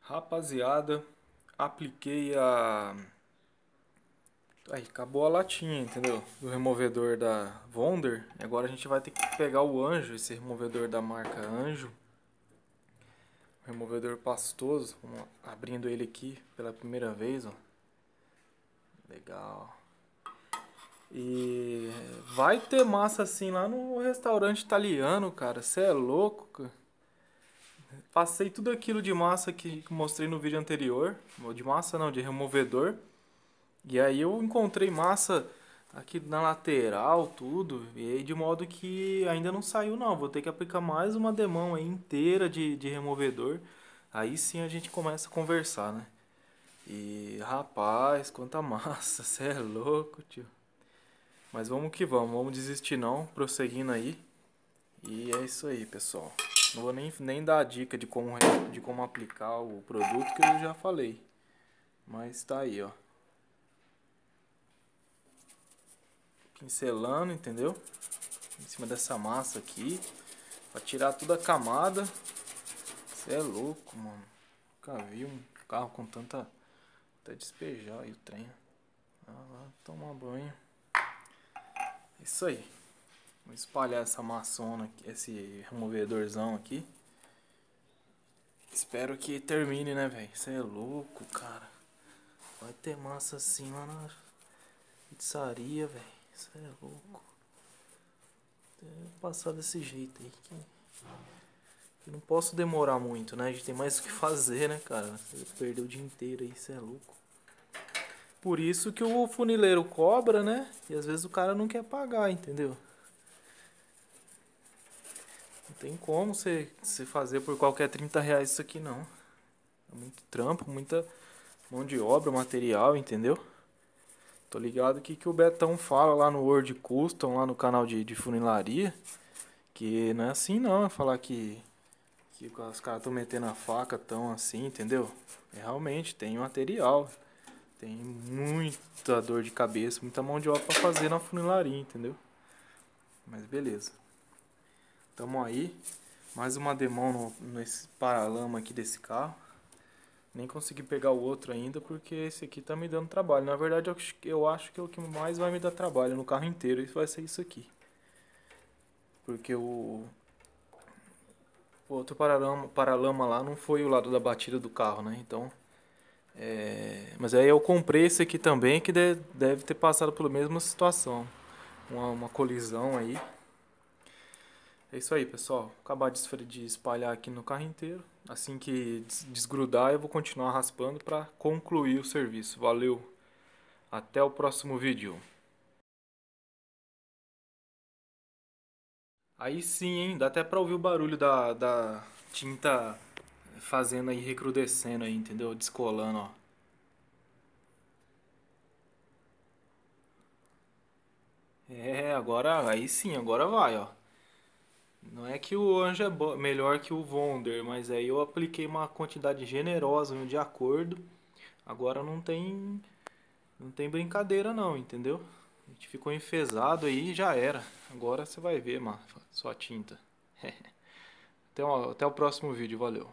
Rapaziada, apliquei a... Aí, acabou a latinha, entendeu? Do removedor da Wonder. Agora a gente vai ter que pegar o Anjo, esse removedor da marca Anjo. Removedor pastoso. Vamos abrindo ele aqui pela primeira vez, ó. Legal. E vai ter massa assim lá no restaurante italiano, cara. Você é louco, cara. Passei tudo aquilo de massa que mostrei no vídeo anterior. De massa não, de removedor. E aí eu encontrei massa aqui na lateral, tudo. E de modo que ainda não saiu não. Vou ter que aplicar mais uma demão aí inteira de, de removedor. Aí sim a gente começa a conversar, né? E rapaz, quanta massa, você é louco, tio. Mas vamos que vamos, vamos desistir não, prosseguindo aí. E é isso aí, pessoal. Não vou nem, nem dar a dica de como, de como aplicar o produto que eu já falei. Mas tá aí, ó. Pincelando, entendeu? Em cima dessa massa aqui. Pra tirar toda a camada. Você é louco, mano. Nunca vi um carro com tanta... Até despejar aí o trem. Ah, lá, tomar banho. Isso aí. Vou espalhar essa maçona, esse removedorzão aqui. Espero que termine, né, velho? Isso é louco, cara. Vai ter massa assim lá na pizzaria, velho. Isso é louco. Vou passar desse jeito aí. Que... Eu não posso demorar muito, né? A gente tem mais o que fazer, né, cara? Você perdeu o dia inteiro aí, isso é louco. Por isso que o funileiro cobra, né? E às vezes o cara não quer pagar, entendeu? Tem como você, você fazer por qualquer 30 reais isso aqui, não. É muito trampo, muita mão de obra, material, entendeu? Tô ligado que que o Betão fala lá no Word Custom, lá no canal de, de funilaria. Que não é assim não, é falar que, que os caras estão metendo a faca tão assim, entendeu? É, realmente, tem material. Tem muita dor de cabeça, muita mão de obra pra fazer na funilaria, entendeu? Mas beleza. Tamo aí. Mais uma demão no, nesse paralama aqui desse carro. Nem consegui pegar o outro ainda porque esse aqui tá me dando trabalho. Na verdade, eu, eu acho que é o que mais vai me dar trabalho no carro inteiro. Isso vai ser isso aqui. Porque o, o outro paralama, paralama lá não foi o lado da batida do carro, né? Então é, mas aí eu comprei esse aqui também que deve ter passado pela mesma situação. Uma, uma colisão aí. É isso aí, pessoal. Acabar de espalhar aqui no carro inteiro. Assim que desgrudar, eu vou continuar raspando para concluir o serviço. Valeu! Até o próximo vídeo. Aí sim, hein? Dá até pra ouvir o barulho da, da tinta fazendo aí, recrudescendo aí, entendeu? Descolando, ó. É, agora, aí sim, agora vai, ó. Não é que o Anjo é melhor que o Wonder, mas aí eu apliquei uma quantidade generosa de acordo. Agora não tem não tem brincadeira não, entendeu? A gente ficou enfesado aí e já era. Agora você vai ver, mano, sua tinta. até, o, até o próximo vídeo, valeu.